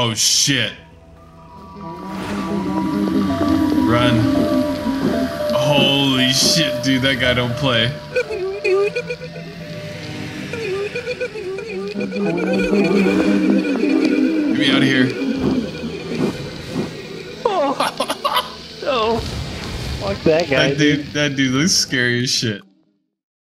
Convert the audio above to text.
Oh shit. Run. Holy shit, dude, that guy don't play. Get me out of here. Oh, no. Fuck that guy. That dude, that dude looks scary as shit.